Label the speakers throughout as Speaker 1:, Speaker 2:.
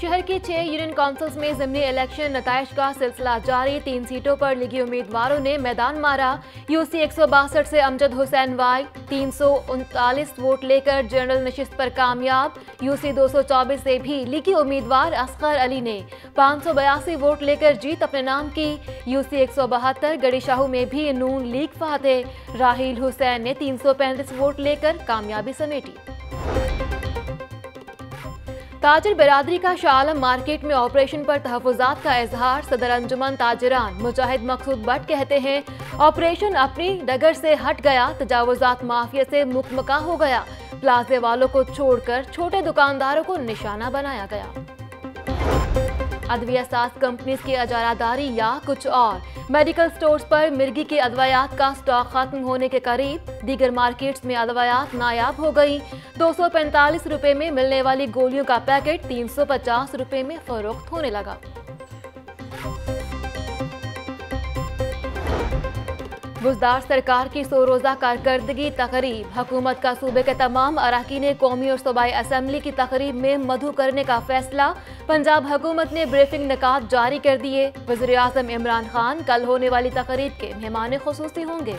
Speaker 1: شہر کی چھ یونین کونسلز میں ضمنی الیکشن نتائج کا سلسلہ جاری، تین سیٹوں پر لگی امیدواروں نے میدان مارا۔ یو سی ایک سو باسٹھ سے امجد حسین وائی، تین سو انتالیس ووٹ لے کر جنرل نشست پر کامیاب۔ یو سی دو سو چوبیس سے بھی لگی امیدوار اسخر علی نے۔ پانچ سو بیاسی ووٹ لے کر جیت اپنے نام کی۔ یو سی ایک سو بہتر، گڑی شاہو میں بھی نون لیگ فاتح۔ راہیل حسین نے تین سو پینتیس ووٹ لے کر کامیابی سمیٹی۔ تاجر برادری کا شعالم مارکیٹ میں آپریشن پر تحفظات کا اظہار، صدر انجمن تاجران مجاہد مقصود بٹ کہتے ہیں، آپریشن اپنی ڈگر سے ہٹ گیا، تجاوزات مافیا سے مکمکا ہو گیا۔ پلازے والوں کو چھوڑ کر چھوٹے دکانداروں کو نشانہ بنایا گیا۔ ادویہ ساز کمپنیز کی اجارہ داری یا کچھ اور۔ میڈیکل سٹورز پر مرگی کے ادویات کا سٹاک ختم ہونے کے قریب دیگر مارکیٹس میں ادویات نایاب ہو گئی دو سو پینتالیس روپے میں ملنے والی گولیوں کا پیکٹ تین سو پچاس روپے میں فروخت ہونے لگا۔ بزدار سرکار کی سو روزہ کارکردگی تقریب، حکومت کا صوبے کے تمام اراکین قومی اور صوبائی اسمبلی کی تقریب میں مدھو کرنے کا فیصلہ، پنجاب حکومت نے بریفنگ نکات جاری کر دیے۔ وزیر اعظم عمران خان کل ہونے والی تقریب کے مہمان خصوصی ہوں گے۔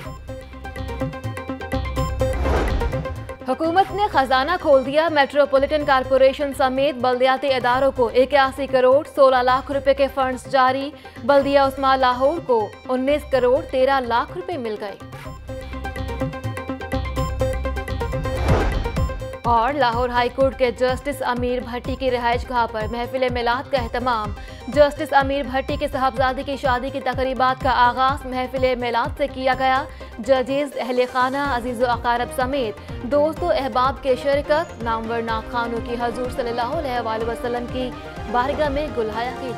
Speaker 1: حکومت نے خزانہ کھول دیا، میٹروپولیٹن کارپوریشن سمیت بلدیاتی اداروں کو اکیاسی کروڑ سولہ لاکھ روپے کے فنڈز جاری۔ بلدیہ عثمان لاہور کو انیس کروڑ تیرہ لاکھ روپے مل گئے۔ اور لاہور ہائی کورٹ کے جسٹس امیر بھٹی کی رہائش گاہ پر محفل میلاد کا اہتمام۔ جسٹس امیر بھٹی کے صاحبزادی کی شادی کی تقریبات کا آغاز محفل میلاد سے کیا گیا۔ ججیز اہل خانہ عزیز و اقارب سمیت دوست و احباب کے شرکت، نامور ناخانوں کی حضور صلی اللہ علیہ وآلہ وسلم کی بارگاہ میں گلہایا کی